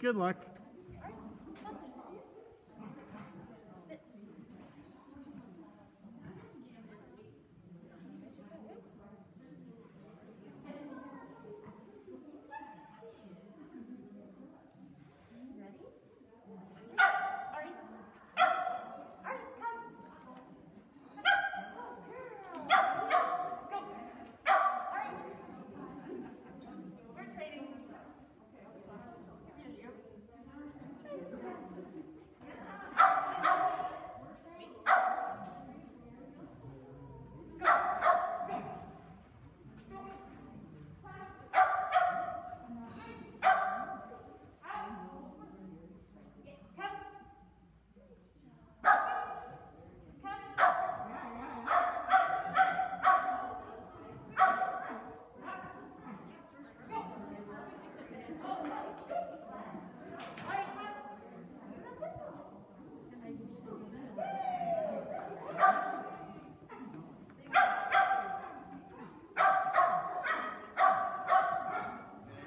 Good luck.